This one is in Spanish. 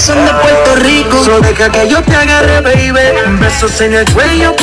son de Puerto Rico. So deja que yo te agarre, baby. Besos en el cuello